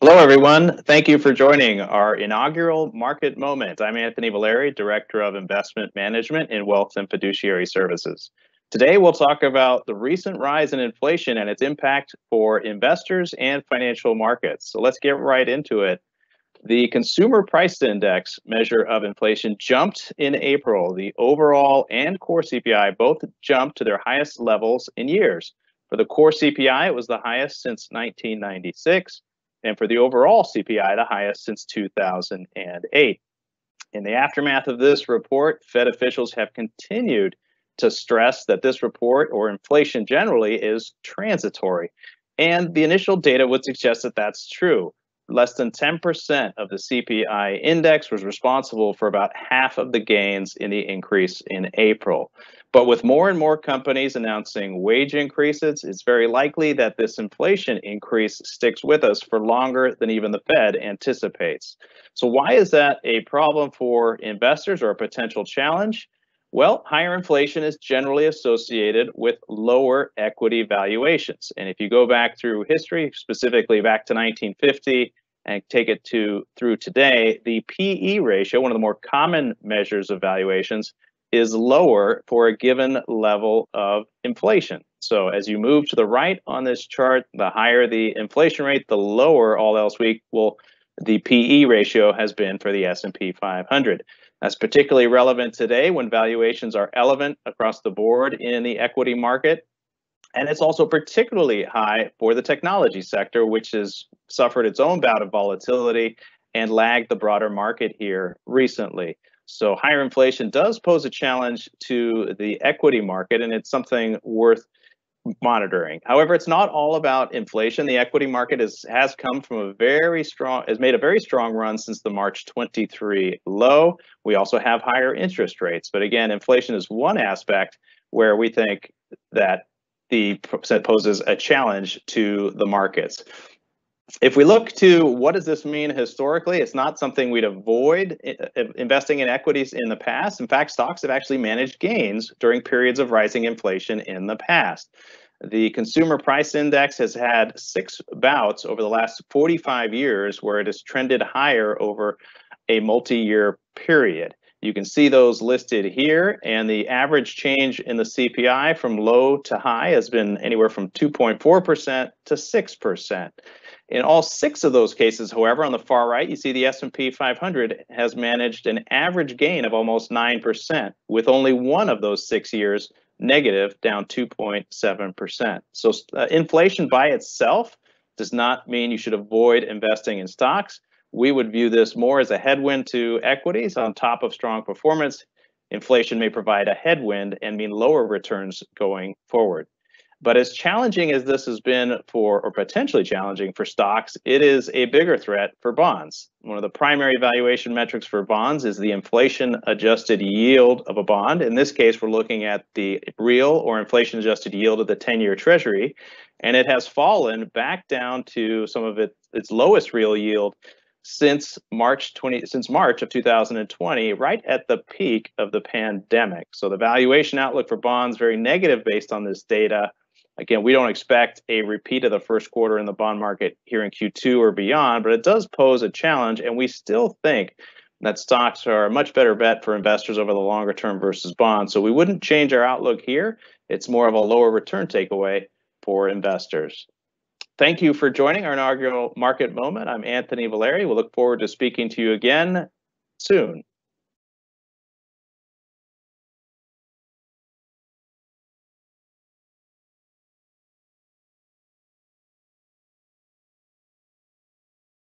Hello, everyone. Thank you for joining our inaugural market moment. I'm Anthony Valeri, Director of Investment Management in Wealth and Fiduciary Services. Today, we'll talk about the recent rise in inflation and its impact for investors and financial markets. So let's get right into it. The Consumer Price Index measure of inflation jumped in April. The overall and core CPI both jumped to their highest levels in years. For the core CPI, it was the highest since 1996 and for the overall CPI, the highest since 2008. In the aftermath of this report, Fed officials have continued to stress that this report, or inflation generally, is transitory. And the initial data would suggest that that's true less than 10% of the CPI index was responsible for about half of the gains in the increase in April. But with more and more companies announcing wage increases, it's very likely that this inflation increase sticks with us for longer than even the Fed anticipates. So, why is that a problem for investors or a potential challenge? Well, higher inflation is generally associated with lower equity valuations. And if you go back through history, specifically back to 1950 and take it to through today, the PE ratio, one of the more common measures of valuations, is lower for a given level of inflation. So as you move to the right on this chart, the higher the inflation rate, the lower all else equal will the PE ratio has been for the S&P 500. That's particularly relevant today when valuations are relevant across the board in the equity market. And it's also particularly high for the technology sector, which has suffered its own bout of volatility and lagged the broader market here recently. So higher inflation does pose a challenge to the equity market, and it's something worth monitoring. However, it's not all about inflation. The equity market is, has come from a very strong, has made a very strong run since the March 23 low. We also have higher interest rates. But again, inflation is one aspect where we think that the poses a challenge to the markets. If we look to what does this mean historically, it's not something we'd avoid eh, eh, investing in equities in the past. In fact, stocks have actually managed gains during periods of rising inflation in the past. The consumer price index has had six bouts over the last 45 years where it has trended higher over a multi-year period. You can see those listed here, and the average change in the CPI from low to high has been anywhere from 2.4% to 6%. In all six of those cases, however, on the far right, you see the S&P 500 has managed an average gain of almost 9%, with only one of those six years negative, down 2.7%. So uh, inflation by itself does not mean you should avoid investing in stocks. We would view this more as a headwind to equities on top of strong performance. Inflation may provide a headwind and mean lower returns going forward. But as challenging as this has been for, or potentially challenging for stocks, it is a bigger threat for bonds. One of the primary valuation metrics for bonds is the inflation adjusted yield of a bond. In this case, we're looking at the real or inflation adjusted yield of the 10 year treasury, and it has fallen back down to some of it, its lowest real yield since March 20 since March of 2020 right at the peak of the pandemic. So the valuation outlook for bonds very negative based on this data Again, we don't expect a repeat of the first quarter in the bond market here in Q2 or beyond, but it does pose a challenge. And we still think that stocks are a much better bet for investors over the longer term versus bonds. So we wouldn't change our outlook here. It's more of a lower return takeaway for investors. Thank you for joining our inaugural market moment. I'm Anthony Valeri. We'll look forward to speaking to you again soon.